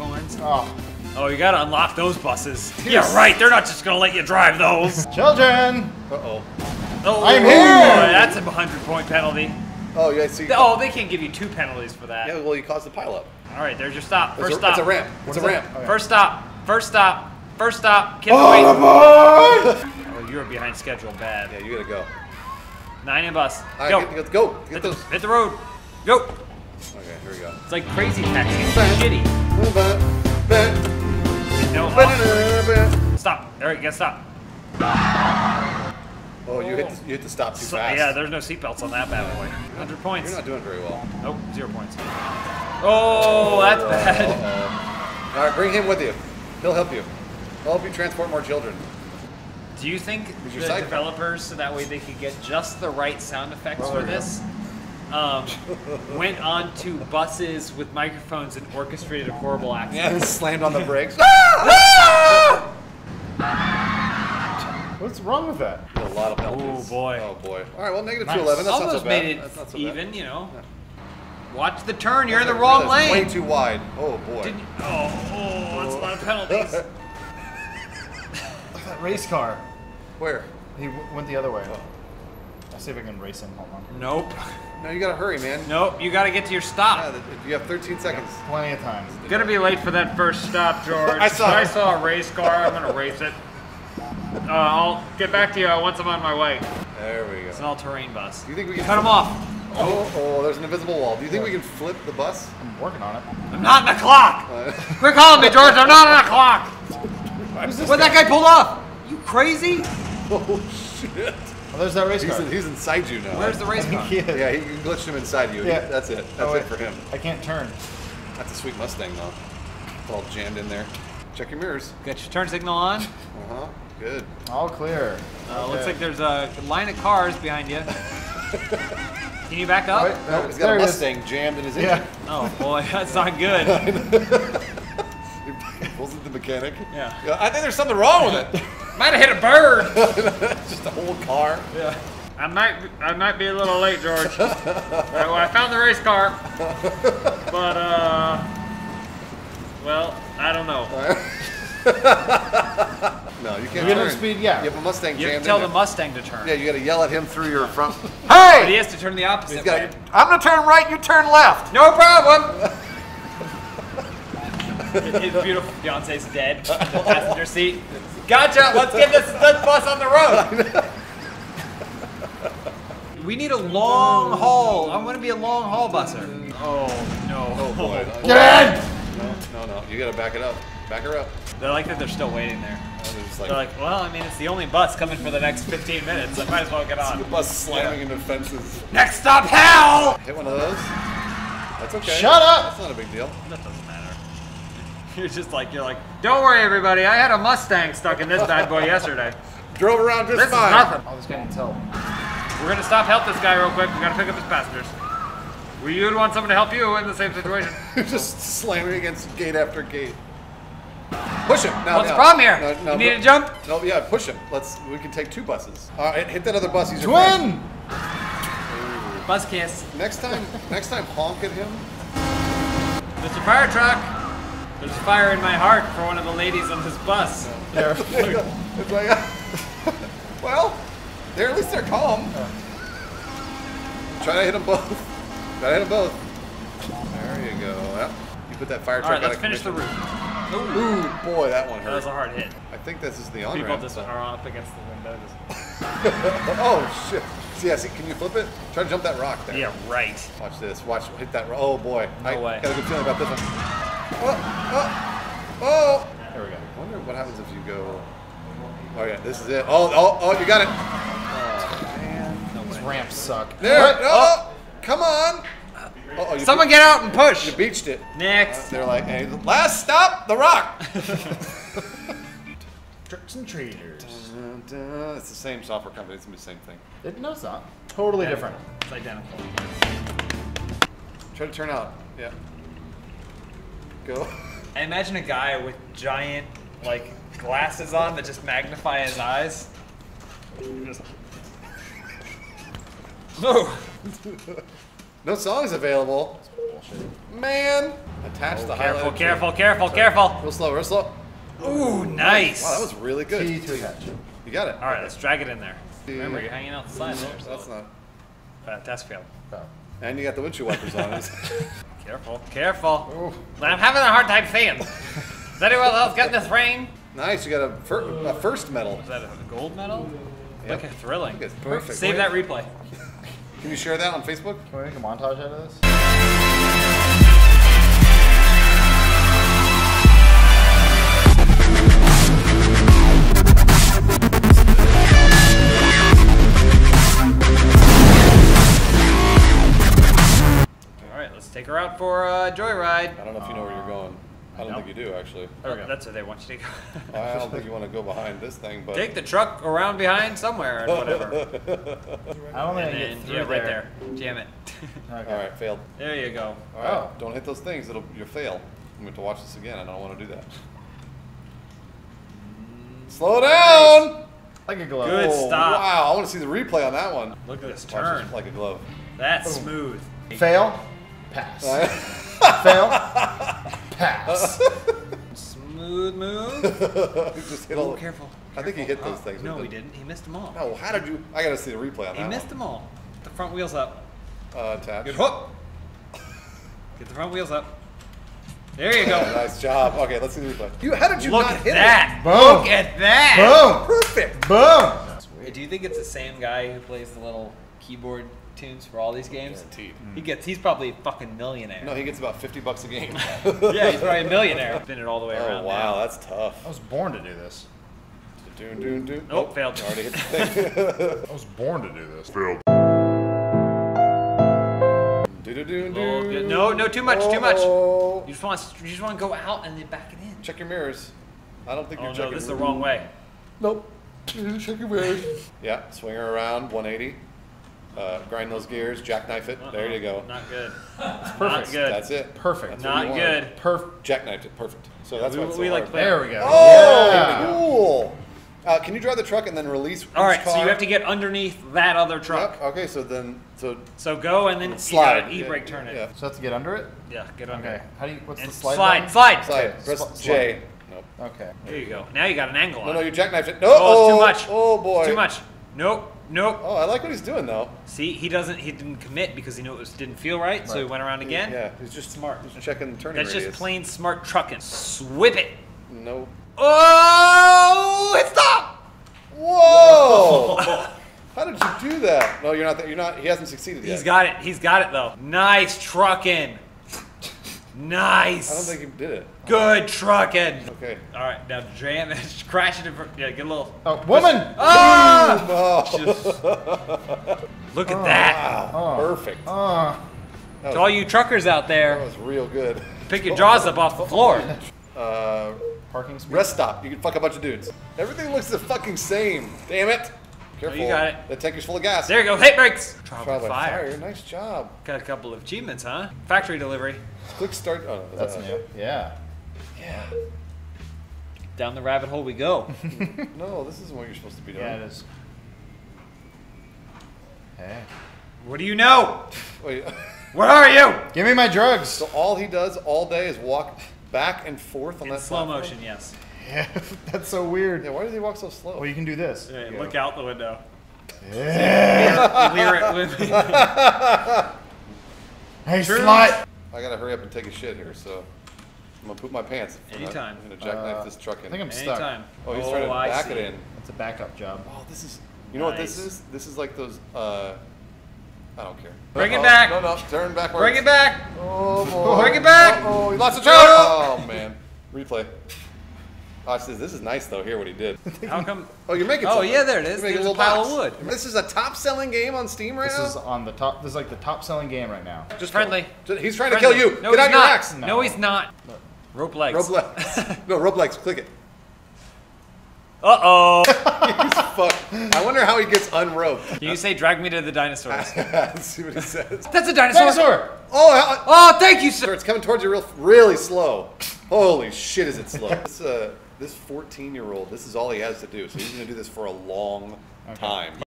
points. Oh, Oh, you gotta unlock those buses. Yeah, right. They're not just gonna let you drive those. children! Uh-oh. Oh, I'm boy, here! That's a 100 point penalty. Oh, yeah, see. Oh, they can't give you two penalties for that. Yeah, well, you caused the pileup. All right, there's your stop. It's First a, stop. it's a ramp. It's a ramp. Okay. First stop. First stop. First stop. Kids Oh, wait. Oh, you're behind schedule bad. Yeah, you gotta go. Nine in bus. All right, Go. get, let's go. hit, Get the, those. hit the road. Go. Okay, here we go. It's like crazy taxi. It's shitty. No. off. Stop. All right, get stop. Oh, you hit the, you hit the stop too So- fast. yeah, there's no seatbelts on that bad boy. 100 points. You're not doing very well. Nope, zero points. Oh, that's uh, bad. Uh-oh. All right, bring him with you. He'll help you. He'll help you transport more children. Do you think Who's the your sidekick? developers, so that way they could get just the right sound effects Oh, for yeah. this, um, went on to buses with microphones and orchestrated a horrible accident? Yeah, slammed on the brakes. What's wrong with that? a lot of penalties. Oh, boy. Oh boy. All right, well, negative Nice. to 11. That's Almost not so bad. made it That's not so bad. even, you know. Watch the turn, you're in the wrong that's lane. Way too wide. Oh boy. Didn't- oh, oh, that's a lot of penalties. That race car. Where? He w- went the other way. I'll see if I can race him. Hold on. nope. No, you gotta hurry, man. Nope, you gotta get to your Yeah, stop. th- you have 13 seconds. Plenty of time. Gonna be late for that first stop, George. I saw I saw a race car. I'm gonna race it. Uh, I'll get back to you once I'm on my way. There we go. It's an all-terrain bus. Do you think we can Cut them off. Oh, oh, there's an invisible wall. Do you think we can flip the bus? I'm working on it. I'm not in the clock. Uh, Quit calling me, George. I'm not in the clock. Who's this What that guy pulled off? You crazy? oh shit. Oh, there's that race He's, car. he's inside you now. Where's the race car? He is. Yeah, he you glitched him inside you. Yeah. That's it. That's Oh, it for him. I can't turn. That's a sweet Mustang though. It's all jammed in there. Check your mirrors. Got your turn signal on. Uh huh. Good. All clear. Uh, Looks like there's a line of cars behind you. Can you back up? Wait, No, no, he's got there a. Mustang jammed in his Yeah. Oh boy, that's not good. He pulls it the mechanic. Yeah. I think there's something wrong with it. Might have hit a bird. Just a whole car. Yeah. I might, I might be a little late, George. All right, well, I found the race car, but uh, well, I don't know. No, you can't You get turn. up speed, yeah. You have a Mustang You have jammed to tell the there. Mustang to turn. Yeah, you gotta yell at him through your front. But he has to turn the opposite He's got. way. I'm gonna turn right. You turn left. No problem. His beautiful fiance's dead in the passenger seat. Gotcha. Let's get this, this bus on the road. We need a long haul. I'm going to be a long haul busser. Oh no. Oh boy. Get No, no, no. You gotta back it up. Back her up. They like that they're still waiting there. Oh, they're just like, They're like, well, I mean, it's the only bus coming for the next 15 minutes. I might as well get on. the bus slamming into fences. Next stop, hell! Hit one of those. That's okay. Shut up! That's not a big deal. That doesn't matter. You're just like, you're like, don't worry, everybody. I had a Mustang stuck in this bad boy yesterday. Drove around just This is fine. nothing. Oh, this guy needs help. We're gonna stop help this guy real quick. We gotta pick up his passengers. We you'd want someone to help you in the same situation. just slamming against gate after gate. Push him. Now, What's the problem here? No, no, you need no. to jump? No, yeah, push him. Let's. We can take two buses. All right, hit that other bus. He's your Twin! friend. Buzz kiss. Next time, next time, honk at him. Mr. Fire Truck. There's fire in my heart for one of the ladies on this bus. There. It's like, well, they're at least they're calm. Try to hit them both. Try to hit them both. There you go. Yep. You put that fire All truck right, out let's of finish the commission. route. Ooh, boy, that one hurt. That was a hard hit. I think this is the on People ramp. just are up against the windows. Oh shit! See, yeah, see, can you flip it? Try to jump that rock there. Yeah, right. Watch this. Watch. Hit that. ro- Oh boy. I way. got a good feeling about this one. Oh, oh, oh. There we go. I wonder what happens if you go. Oh yeah, this is it. Oh, oh, oh, you got it. Oh man. These ramps suck. There. What? Oh, oh. come on. Oh, oh, you Someone get out and push. You beached it. Next. Uh, they're like, hey, last stop, the rock. Trucks and Trailers. Dun, dun. It's the same software company. It's the same thing. It, no, it's not. Totally different. It's identical. Try to turn out. Yeah. Go. I imagine a guy with giant, like, glasses on that just magnify his eyes. Just... Move. No songs available. Man, attach the Careful, highlighted careful, careful, careful. Real slow, real slow. Ooh, nice. Wow, that was really good. T to attach. You got it. All right, let's drag it in there. Remember, you're hanging out the side there. So That's not. uh, test failed. Oh. And you got the windshield wipers on. Careful, careful. I'm having a hard time seeing. Is anyone else getting this rain? nice. You got a, fir- a first medal. Is that a gold medal? Yep. Look, thrilling. It's perfect. Save that replay. Can you share that on Facebook? Can we make a montage out of this? Out for a joyride. I don't know if you know where you're going. I don't no. think you do actually. There we go. That's where they want you to go. I don't think you want to go behind this thing, but Take the truck around behind somewhere and whatever. I don't think I and can then, get through yeah, right there. Jam it. Okay. all right, failed. There you go. All right, Oh. don't hit those things. It'll you'll fail. I'm going to watch this again. I don't want to do that. Mm. Slow down. Like a glove. Good Oh, stop. Wow, I want to see the replay on that one. Look at this Watch turn. this like a glove. That's smooth. Fail. Pass. Just Fail. Pass. Smooth move. just hit all Oh, the- careful. I think he hit those things. No, he didn't. He missed them all. No, how did you? I got to see the replay on that He missed one. them all. Get the front wheels up. Uh, attach. Good hook. Get the front wheels up. There you go. nice job. Okay, let's see the replay. You, how did you Look not at hit that. Boom. Look at that. Boom. Perfect. Boom. Do you think it's the same guy who plays the little keyboard tunes for all these oh, games? Guaranteed. Hmm. He gets. He's probably a fucking millionaire. No, he gets about 50 bucks a game. yeah, he's probably a millionaire. Spin it all the way Oh around. wow, now. that's tough. I was born to do this. Doon, doon, doon. Nope, oh, failed. Already hit the thing. I was born to do this. Oh, doo. No, no, too much, too much. Oh. You just want. You just want to go out and then back it in. Check your mirrors. I don't think Oh you're no, checking. this is the wrong way. Nope. Check your mirrors. yeah, swing her around 180. Uh, grind those gears, jackknife it. There you go. Not good. It's Perfect. Not good. That's it. Perfect. That's what Not good. Perfect. Jackknifed it. Perfect. So that's We- why it's so we like hard. There we go. Oh, Yeah. cool. Uh, can you drive the truck and then release? All right, each so you have to get underneath that other truck. Yep. Okay, so then so So go and then slide. E-brake turn it. Yeah. So I have to get under it? Yeah, get under Okay. it. How do you, what's And the slide? slide, button? slide, Slide. Okay, Press sli- J. Nope. Okay. There you go. Now you got an angle No, on no, it. you jackknifed it. No. Oh, it's too much. Oh boy. It's too much. Nope. Nope. Oh, I like what he's doing though. See, he doesn't. He didn't commit because he knew it was, didn't feel right, so he went around again. Yeah, he's just Smart. He's checking the turning That's radius. just plain smart trucking. Swip it. No. Oh, it stopped. Whoa! How did you do that? No, you're not. You're not. He hasn't succeeded yet. He's got it. He's got it though. Nice trucking. Nice. I don't think he did it. Good trucking. Okay. All right, now jam it, crash it. In, fr- yeah, get a little. Oh, woman! Ah! Oh, Look at that. wow. Oh. Perfect. Oh, That To all you truckers out there. that was real good. pick your jaws up off the floor. Uh, parking space. rest stop. You can fuck a bunch of dudes. Everything looks the fucking same. Damn it. Careful. you got it. The tank is full of gas. There you go. Hit brakes. Trial, Trial by by fire. fire. Nice job. Got a couple of achievements, huh? Factory delivery. Quick start. Oh, no, That's uh, new. Yeah. Yeah. Down the rabbit hole we go. No, this isn't what you're supposed to be doing. Yeah, it is. Hey. what do you know? Wait. Where are you? Give me my drugs. So all he does all day is walk back and forth on In that slow platform? motion, yes. Yeah, that's so weird. Yeah, why does he walk so slow? Well, you can do this. Yeah, Look out the window. Yeah. Leer it with me. Hey, True. slut! I gotta hurry up and take a shit here, so I'm gonna poop my pants. I'm Anytime. I'm gonna jackknife Uh, this truck in. I think I'm stuck. Anytime. oh, he's trying to I back see. it in. That's a backup job. Oh, this is. You know what this is? This is like those. uh I don't care. Bring it back. No, no, turn backwards. Bring it back. Oh boy. Bring it back. Oh, he lost the No. Oh man. Replay. Watch this. This is nice though. Hear what he did. How come? Oh, you're making. Oh, something. yeah, there it is. There's a little pile box. of wood. This is a top-selling game on Steam right This now. is on the top. This is like the top-selling game right now. Just Friendly. kill. He's trying to kill you. No, Get he's out your not. axe. No. No. he's not. Rope legs. Rope legs. no, rope legs. Click it. Uh oh. He's fuck. I wonder how he gets unroped. Can you say drag me to the dinosaurs? Let's see what he says. That's a dinosaur. Dinosaur! Oh, how- Oh, thank you, sir. it's coming towards you real, really slow. Holy shit, is it slow? this, uh, this 14 year old, this is all he has to do. So he's gonna do this for a long time.